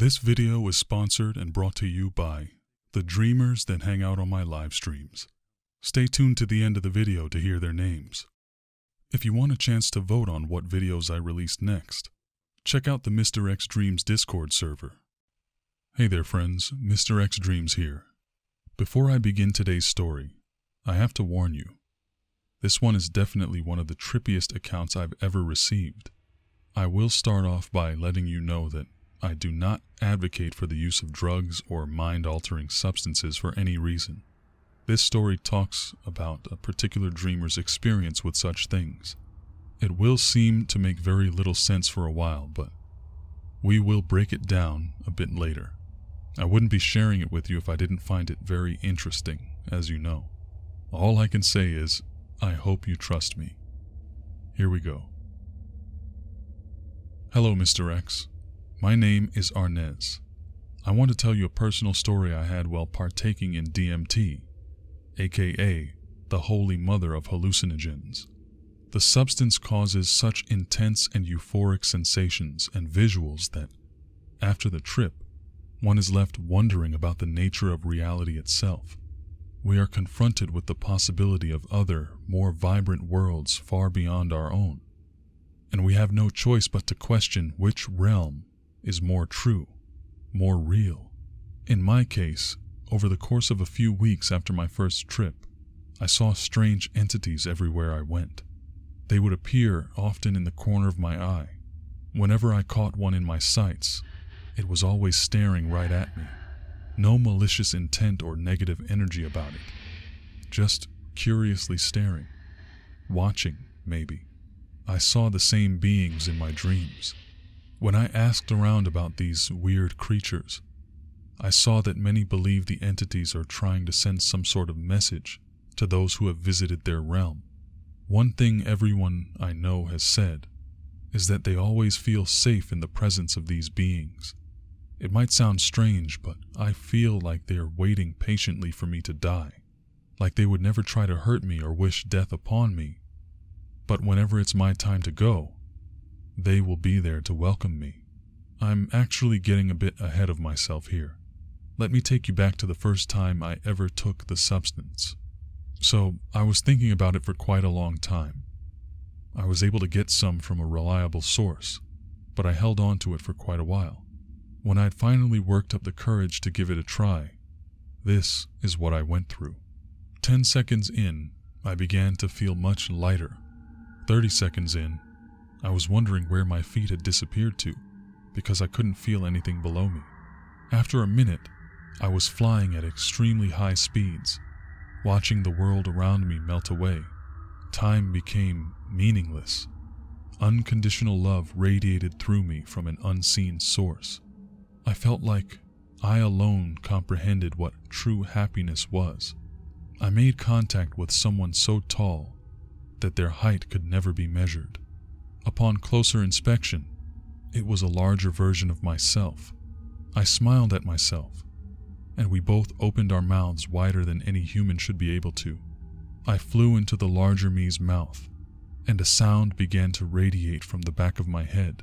This video is sponsored and brought to you by the dreamers that hang out on my live streams. Stay tuned to the end of the video to hear their names. If you want a chance to vote on what videos I release next, check out the Mr. X Dreams Discord server. Hey there, friends, Mr. X Dreams here. Before I begin today's story, I have to warn you. This one is definitely one of the trippiest accounts I've ever received. I will start off by letting you know that I do not advocate for the use of drugs or mind altering substances for any reason. This story talks about a particular dreamer's experience with such things. It will seem to make very little sense for a while, but we will break it down a bit later. I wouldn't be sharing it with you if I didn't find it very interesting, as you know. All I can say is, I hope you trust me. Here we go. Hello, Mr. X. My name is Arnez. I want to tell you a personal story I had while partaking in DMT, aka the holy mother of hallucinogens. The substance causes such intense and euphoric sensations and visuals that, after the trip, one is left wondering about the nature of reality itself. We are confronted with the possibility of other, more vibrant worlds far beyond our own. And we have no choice but to question which realm is more true, more real. In my case, over the course of a few weeks after my first trip, I saw strange entities everywhere I went. They would appear often in the corner of my eye. Whenever I caught one in my sights, it was always staring right at me. No malicious intent or negative energy about it. Just curiously staring. Watching, maybe. I saw the same beings in my dreams. When I asked around about these weird creatures, I saw that many believe the entities are trying to send some sort of message to those who have visited their realm. One thing everyone I know has said is that they always feel safe in the presence of these beings. It might sound strange, but I feel like they are waiting patiently for me to die, like they would never try to hurt me or wish death upon me. But whenever it's my time to go, they will be there to welcome me. I'm actually getting a bit ahead of myself here. Let me take you back to the first time I ever took the substance. So, I was thinking about it for quite a long time. I was able to get some from a reliable source, but I held on to it for quite a while. When I'd finally worked up the courage to give it a try, this is what I went through. Ten seconds in, I began to feel much lighter. Thirty seconds in, I was wondering where my feet had disappeared to because I couldn't feel anything below me. After a minute, I was flying at extremely high speeds, watching the world around me melt away. Time became meaningless. Unconditional love radiated through me from an unseen source. I felt like I alone comprehended what true happiness was. I made contact with someone so tall that their height could never be measured. Upon closer inspection, it was a larger version of myself. I smiled at myself, and we both opened our mouths wider than any human should be able to. I flew into the larger me's mouth, and a sound began to radiate from the back of my head.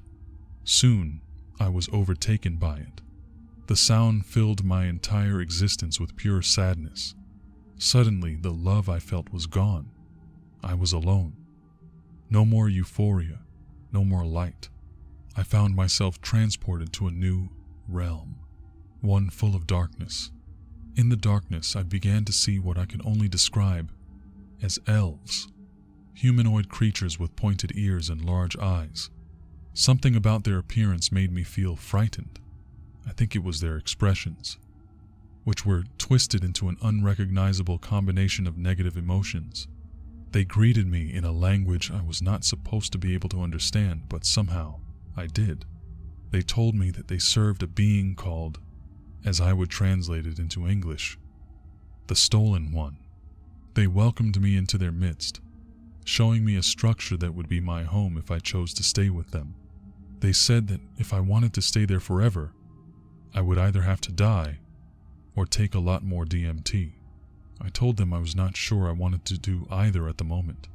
Soon, I was overtaken by it. The sound filled my entire existence with pure sadness. Suddenly, the love I felt was gone. I was alone. No more euphoria, no more light. I found myself transported to a new realm, one full of darkness. In the darkness, I began to see what I can only describe as elves, humanoid creatures with pointed ears and large eyes. Something about their appearance made me feel frightened. I think it was their expressions, which were twisted into an unrecognizable combination of negative emotions. They greeted me in a language I was not supposed to be able to understand, but somehow I did. They told me that they served a being called, as I would translate it into English, the Stolen One. They welcomed me into their midst, showing me a structure that would be my home if I chose to stay with them. They said that if I wanted to stay there forever, I would either have to die or take a lot more DMT. I told them I was not sure I wanted to do either at the moment.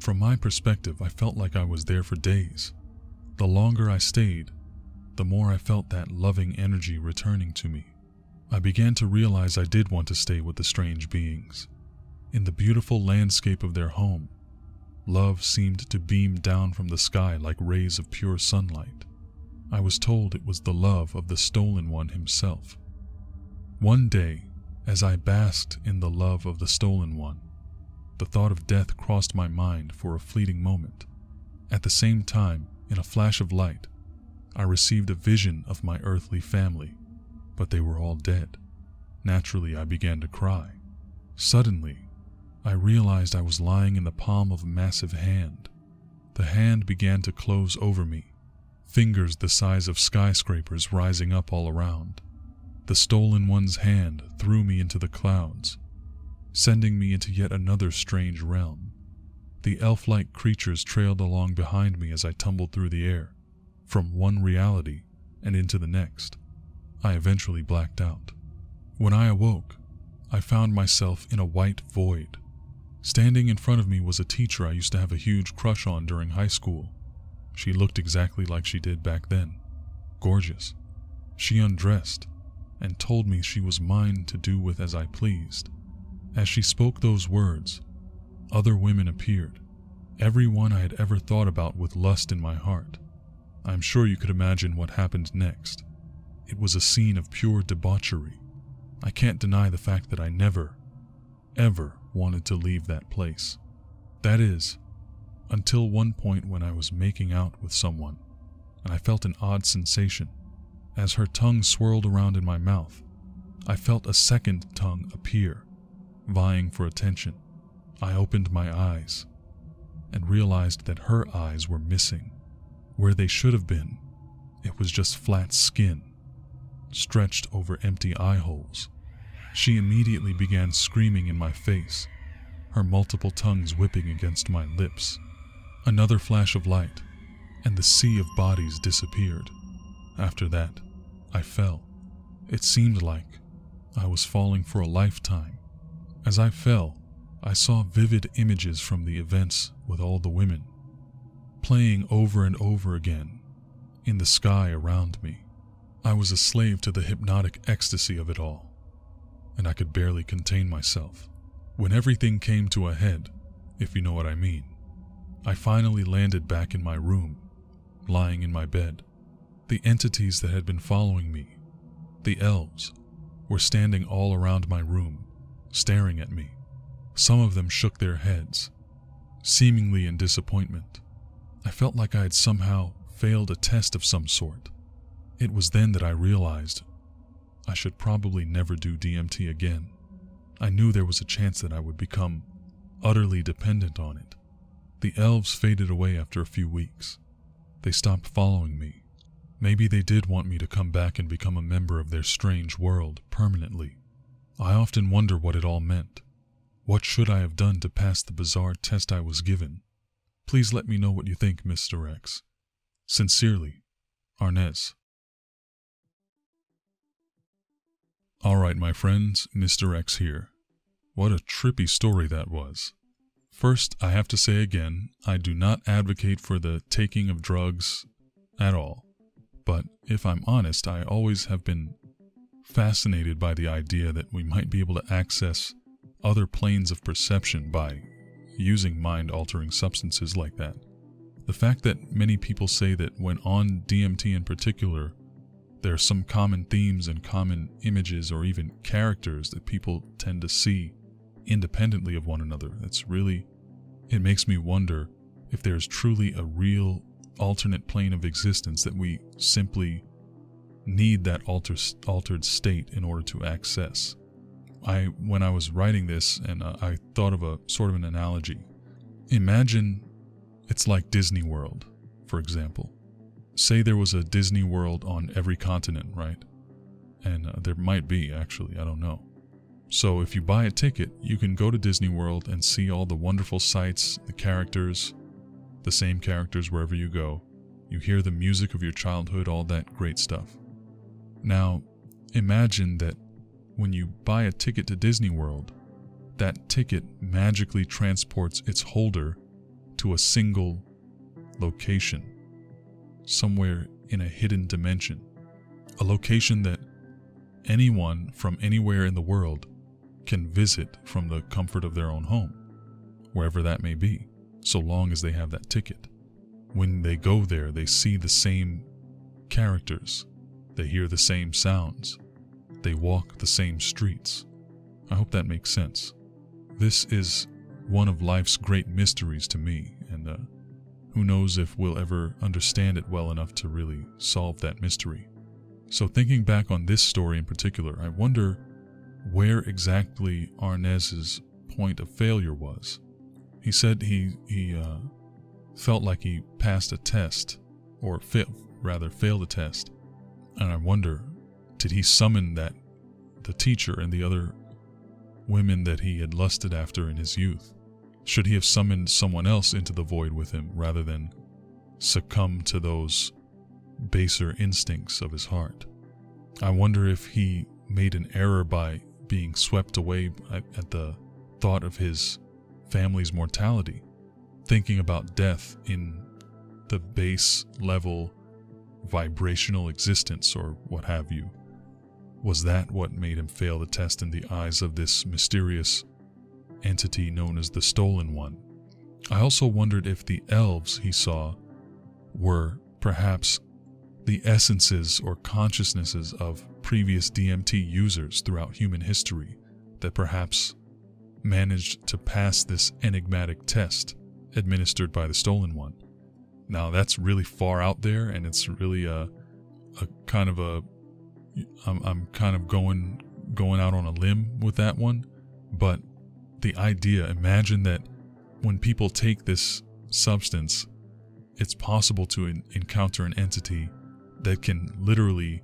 From my perspective, I felt like I was there for days. The longer I stayed, the more I felt that loving energy returning to me. I began to realize I did want to stay with the strange beings. In the beautiful landscape of their home, love seemed to beam down from the sky like rays of pure sunlight. I was told it was the love of the stolen one himself. One day, as I basked in the love of the stolen one, the thought of death crossed my mind for a fleeting moment. At the same time, in a flash of light, I received a vision of my earthly family, but they were all dead. Naturally, I began to cry. Suddenly, I realized I was lying in the palm of a massive hand. The hand began to close over me, fingers the size of skyscrapers rising up all around. The stolen one's hand threw me into the clouds, sending me into yet another strange realm. The elf like creatures trailed along behind me as I tumbled through the air, from one reality and into the next. I eventually blacked out. When I awoke, I found myself in a white void. Standing in front of me was a teacher I used to have a huge crush on during high school. She looked exactly like she did back then. Gorgeous. She undressed and told me she was mine to do with as I pleased. As she spoke those words, other women appeared, every one I had ever thought about with lust in my heart. I am sure you could imagine what happened next. It was a scene of pure debauchery. I can't deny the fact that I never, ever wanted to leave that place. That is, until one point when I was making out with someone, and I felt an odd sensation. As her tongue swirled around in my mouth, I felt a second tongue appear, vying for attention. I opened my eyes and realized that her eyes were missing. Where they should have been, it was just flat skin, stretched over empty eye holes. She immediately began screaming in my face, her multiple tongues whipping against my lips. Another flash of light, and the sea of bodies disappeared. After that, I fell. It seemed like I was falling for a lifetime. As I fell, I saw vivid images from the events with all the women, playing over and over again in the sky around me. I was a slave to the hypnotic ecstasy of it all, and I could barely contain myself. When everything came to a head, if you know what I mean, I finally landed back in my room, lying in my bed. The entities that had been following me, the elves, were standing all around my room, staring at me. Some of them shook their heads, seemingly in disappointment. I felt like I had somehow failed a test of some sort. It was then that I realized I should probably never do DMT again. I knew there was a chance that I would become utterly dependent on it. The elves faded away after a few weeks. They stopped following me. Maybe they did want me to come back and become a member of their strange world permanently. I often wonder what it all meant. What should I have done to pass the bizarre test I was given? Please let me know what you think, Mr. X. Sincerely, Arnez. Alright, my friends, Mr. X here. What a trippy story that was. First, I have to say again, I do not advocate for the taking of drugs at all. But if I'm honest, I always have been fascinated by the idea that we might be able to access other planes of perception by using mind altering substances like that. The fact that many people say that when on DMT in particular, there are some common themes and common images or even characters that people tend to see independently of one another. That's really it makes me wonder if there's truly a real alternate plane of existence that we simply need that alter, altered state in order to access. I, when I was writing this, and uh, I thought of a sort of an analogy. Imagine it's like Disney World, for example. Say there was a Disney World on every continent, right? And uh, there might be, actually, I don't know. So if you buy a ticket, you can go to Disney World and see all the wonderful sights, the characters, the same characters wherever you go. You hear the music of your childhood, all that great stuff. Now, imagine that when you buy a ticket to Disney World, that ticket magically transports its holder to a single location, somewhere in a hidden dimension, a location that anyone from anywhere in the world can visit from the comfort of their own home, wherever that may be, so long as they have that ticket. When they go there, they see the same characters, they hear the same sounds, they walk the same streets. I hope that makes sense. This is one of life's great mysteries to me, and uh, who knows if we'll ever understand it well enough to really solve that mystery. So, thinking back on this story in particular, I wonder where exactly Arnez's point of failure was. He said he he uh, felt like he passed a test, or fail, rather failed a test, and I wonder, did he summon that the teacher and the other women that he had lusted after in his youth? Should he have summoned someone else into the void with him rather than succumb to those baser instincts of his heart? I wonder if he made an error by being swept away at the thought of his family's mortality, thinking about death in the base level vibrational existence or what have you. Was that what made him fail the test in the eyes of this mysterious entity known as the Stolen One. I also wondered if the elves he saw were perhaps the essences or consciousnesses of previous DMT users throughout human history that perhaps managed to pass this enigmatic test administered by the Stolen One. Now that's really far out there, and it's really a, a kind of a. I'm, I'm kind of going going out on a limb with that one, but the idea imagine that when people take this substance, it's possible to encounter an entity that can literally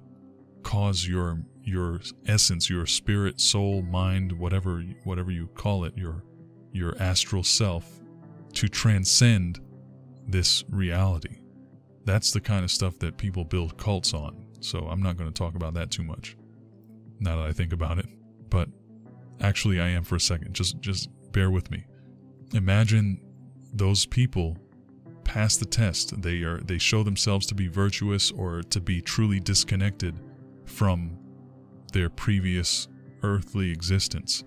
cause your your essence, your spirit, soul, mind, whatever whatever you call it, your your astral self to transcend this reality. That's the kind of stuff that people build cults on. So I'm not going to talk about that too much. Now that I think about it, but Actually, I am for a second. Just just bear with me. Imagine those people pass the test. They are they show themselves to be virtuous or to be truly disconnected from their previous earthly existence.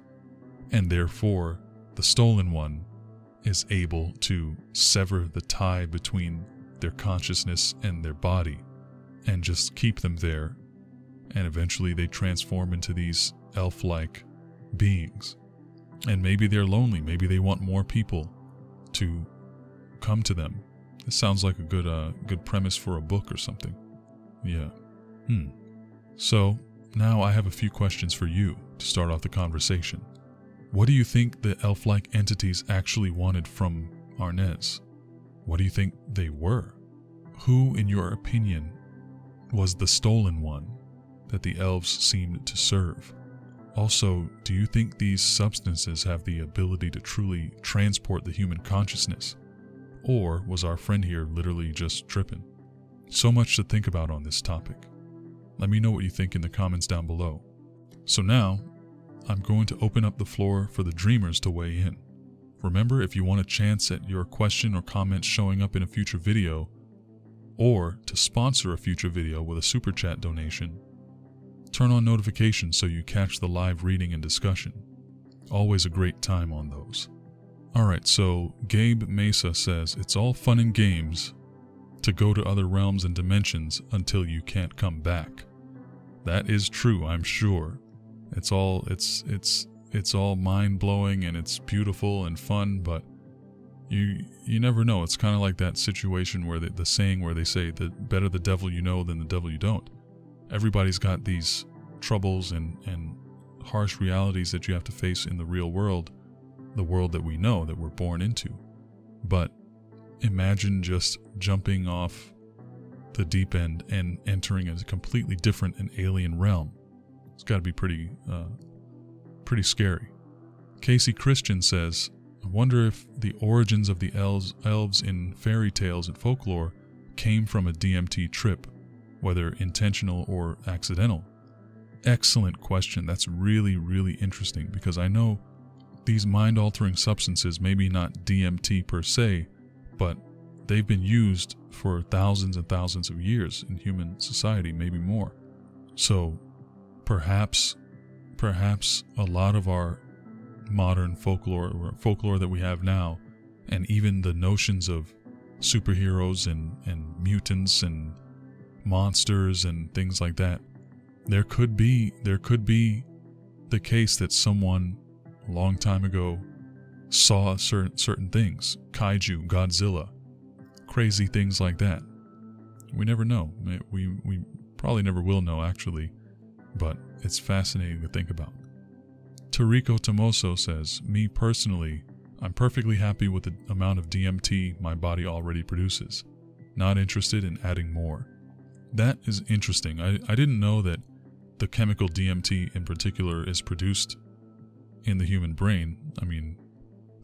And therefore, the stolen one is able to sever the tie between their consciousness and their body and just keep them there. And eventually they transform into these elf like beings. And maybe they're lonely. Maybe they want more people to come to them. This sounds like a good, uh, good premise for a book or something. Yeah. Hmm. So, now I have a few questions for you to start off the conversation. What do you think the elf like entities actually wanted from Arnez? What do you think they were? Who, in your opinion, was the stolen one that the elves seemed to serve? Also, do you think these substances have the ability to truly transport the human consciousness? Or was our friend here literally just tripping? So much to think about on this topic. Let me know what you think in the comments down below. So now, I'm going to open up the floor for the dreamers to weigh in. Remember, if you want a chance at your question or comment showing up in a future video, or to sponsor a future video with a super chat donation, Turn on notifications so you catch the live reading and discussion. Always a great time on those. Alright, so Gabe Mesa says it's all fun and games to go to other realms and dimensions until you can't come back. That is true, I'm sure. It's all it's it's it's all mind-blowing and it's beautiful and fun, but you you never know. It's kind of like that situation where the, the saying where they say the better the devil you know than the devil you don't everybody's got these troubles and, and harsh realities that you have to face in the real world, the world that we know that we're born into. But imagine just jumping off the deep end and entering a completely different and alien realm. It's got to be pretty, uh, pretty scary. Casey Christian says, I wonder if the origins of the elves, elves in fairy tales and folklore came from a DMT trip whether intentional or accidental? Excellent question. That's really, really interesting because I know these mind altering substances, maybe not DMT per se, but they've been used for thousands and thousands of years in human society, maybe more. So perhaps, perhaps a lot of our modern folklore or folklore that we have now, and even the notions of superheroes and, and mutants and monsters and things like that, there could be there could be the case that someone a long time ago saw certain certain things, kaiju, Godzilla, crazy things like that. We never know. We we probably never will know actually, but it's fascinating to think about. Terico Tomoso says, "Me personally, I'm perfectly happy with the amount of DMT my body already produces. Not interested in adding more." That is interesting. I, I didn't know that the chemical DMT in particular is produced in the human brain. I mean,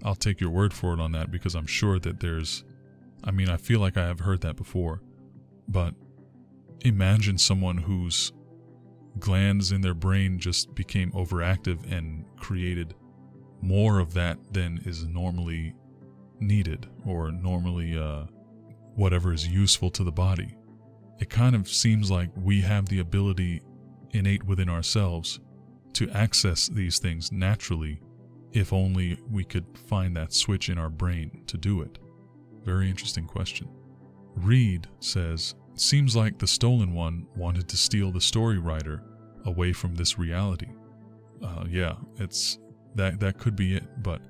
I'll take your word for it on that because I'm sure that there's, I mean, I feel like I have heard that before, but imagine someone whose glands in their brain just became overactive and created more of that than is normally needed or normally uh, whatever is useful to the body. It kind of seems like we have the ability innate within ourselves to access these things naturally if only we could find that switch in our brain to do it. Very interesting question. Reed says, Seems like the stolen one wanted to steal the story writer away from this reality. Uh, yeah, it's that that could be it. But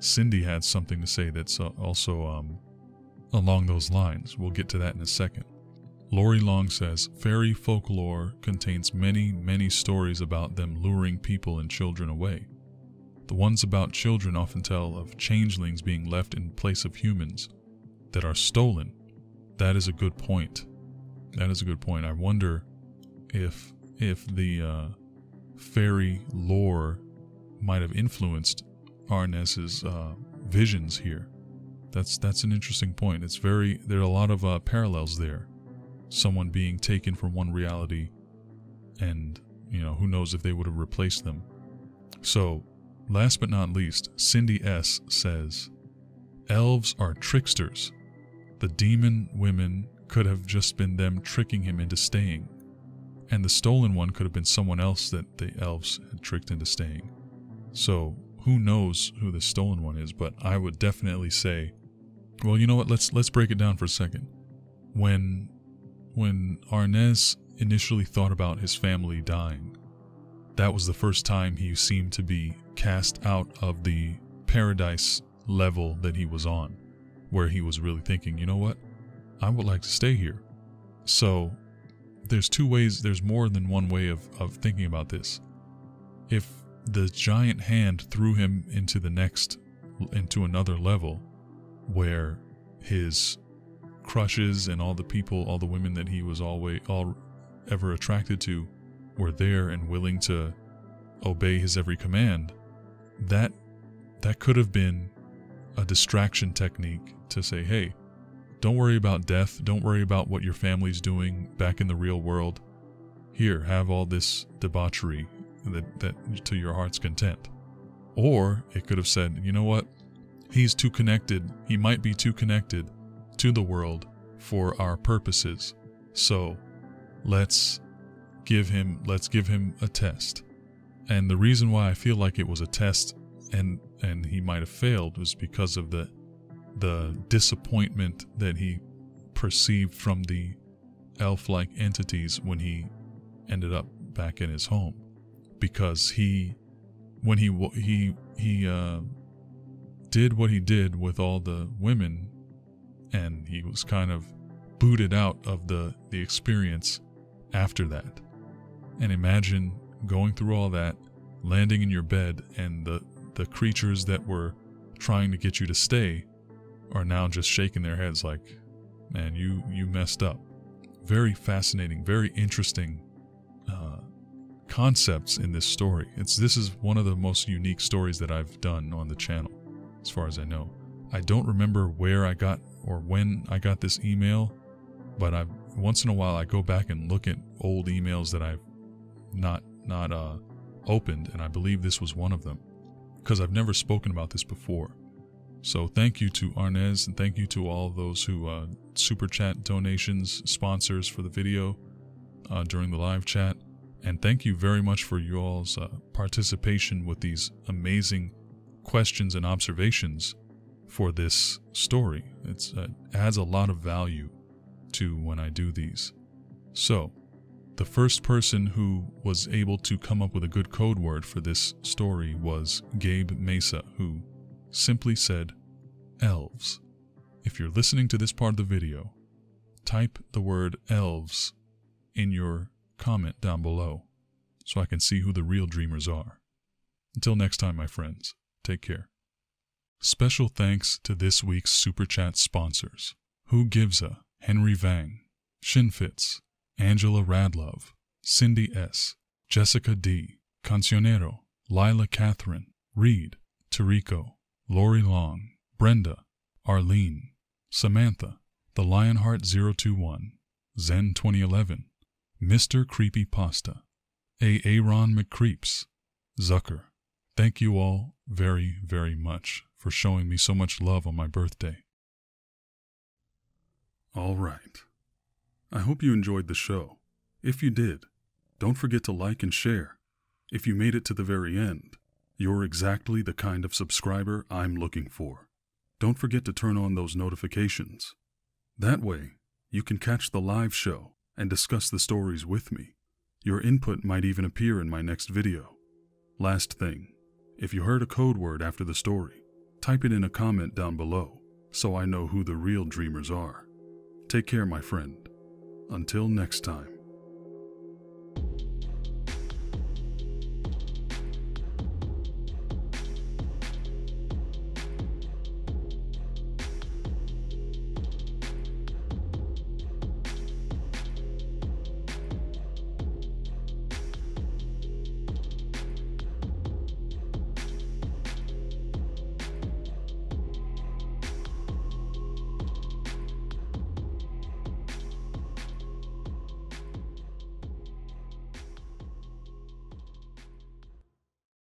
Cindy had something to say that's also um, along those lines. We'll get to that in a second. Lorie Long says fairy folklore contains many, many stories about them luring people and children away. The ones about children often tell of changelings being left in place of humans that are stolen. That is a good point. That is a good point. I wonder if if the uh, fairy lore might have influenced Arnez's uh, visions here. That's that's an interesting point. It's very there are a lot of uh, parallels there someone being taken from one reality and, you know, who knows if they would have replaced them. So, last but not least, Cindy S. says, Elves are tricksters. The demon women could have just been them tricking him into staying. And the stolen one could have been someone else that the elves had tricked into staying. So, who knows who the stolen one is, but I would definitely say, well, you know what? Let's let's break it down for a second. When when Arnez initially thought about his family dying, that was the first time he seemed to be cast out of the paradise level that he was on, where he was really thinking, you know what? I would like to stay here. So there's two ways, there's more than one way of, of thinking about this. If the giant hand threw him into the next, into another level, where his crushes and all the people, all the women that he was always all ever attracted to were there and willing to obey his every command. That that could have been a distraction technique to say, "Hey, don't worry about death. Don't worry about what your family's doing back in the real world. Here, have all this debauchery that, that to your heart's content." Or it could have said, "You know what? He's too connected. He might be too connected to the world for our purposes. So let's give him let's give him a test. And the reason why I feel like it was a test and and he might have failed was because of the the disappointment that he perceived from the elf-like entities when he ended up back in his home because he when he he he uh, did what he did with all the women and he was kind of booted out of the, the experience after that. And imagine going through all that, landing in your bed, and the, the creatures that were trying to get you to stay are now just shaking their heads like, man, you, you messed up. Very fascinating, very interesting uh, concepts in this story. It's this is one of the most unique stories that I've done on the channel, as far as I know. I don't remember where I got or when I got this email, but I once in a while I go back and look at old emails that I've not not uh, opened, and I believe this was one of them because I've never spoken about this before. So thank you to Arnez and thank you to all those who uh, super chat donations, sponsors for the video uh, during the live chat. And thank you very much for you all's uh, participation with these amazing questions and observations for this story. It uh, adds a lot of value to when I do these. So, the first person who was able to come up with a good code word for this story was Gabe Mesa, who simply said, elves. If you're listening to this part of the video, type the word elves in your comment down below so I can see who the real dreamers are. Until next time, my friends, take care. Special thanks to this week's Super Chat sponsors Who Gives a, Henry Vang, Shinfitz, Angela Radlove, Cindy S., Jessica D., Cancionero, Lilah Katharine, Reed, Terico, Lorie Long, Brenda, Arlene, Samantha, The Lionheart 021, Zen 2011, Mr. Creepy Pasta, A. Aaron McCreeps, Zucker. Thank you all very, very much for showing me so much love on my birthday. All right. I hope you enjoyed the show. If you did, don't forget to like and share. If you made it to the very end, you're exactly the kind of subscriber I'm looking for. Don't forget to turn on those notifications. That way, you can catch the live show and discuss the stories with me. Your input might even appear in my next video. Last thing, if you heard a code word after the story, type it in a comment down below so I know who the real dreamers are. Take care, my friend. Until next time.